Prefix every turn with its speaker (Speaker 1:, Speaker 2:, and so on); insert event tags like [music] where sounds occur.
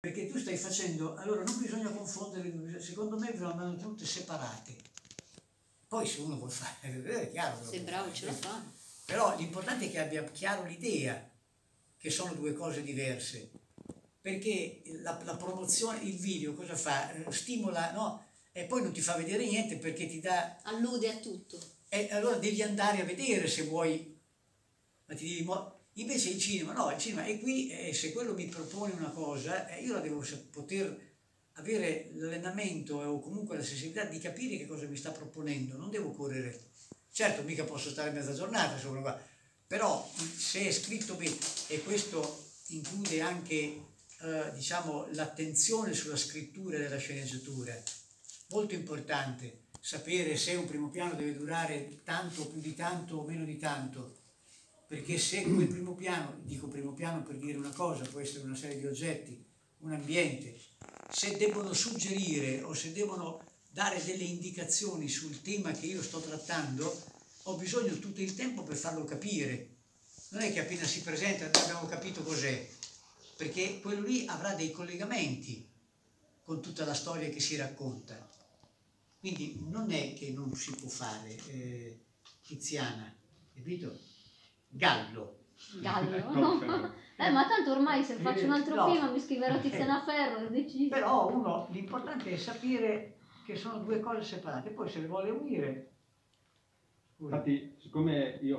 Speaker 1: Perché tu stai facendo, allora non bisogna confondere, secondo me vanno tutte separate. Poi se uno vuole fare, è chiaro.
Speaker 2: Se bravo ce la fa.
Speaker 1: Però l'importante è che abbia chiaro l'idea che sono due cose diverse. Perché la, la promozione, il video cosa fa? Stimola, no? E poi non ti fa vedere niente perché ti dà...
Speaker 2: Allude a tutto.
Speaker 1: E allora devi andare a vedere se vuoi. Ma ti devi Invece il cinema, no, il cinema è qui e se quello mi propone una cosa, eh, io la devo poter avere l'allenamento o comunque la sensibilità di capire che cosa mi sta proponendo, non devo correre. Certo, mica posso stare mezza giornata sopra qua, però se è scritto bene, e questo include anche eh, diciamo, l'attenzione sulla scrittura della sceneggiatura, molto importante sapere se un primo piano deve durare tanto più di tanto o meno di tanto, perché se quel primo piano, dico primo piano per dire una cosa, può essere una serie di oggetti, un ambiente, se devono suggerire o se devono dare delle indicazioni sul tema che io sto trattando, ho bisogno tutto il tempo per farlo capire. Non è che appena si presenta abbiamo capito cos'è, perché quello lì avrà dei collegamenti con tutta la storia che si racconta. Quindi non è che non si può fare eh, Tiziana, capito? Gallo.
Speaker 3: Gallo. [laughs] [laughs] eh, ma tanto ormai se faccio un altro no. film mi scriverò Tiziana Ferro, ho deciso.
Speaker 1: Però uno, l'importante è sapere che sono due cose separate, poi se le vuole unire...
Speaker 4: Infatti, siccome io